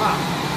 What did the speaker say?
まあ。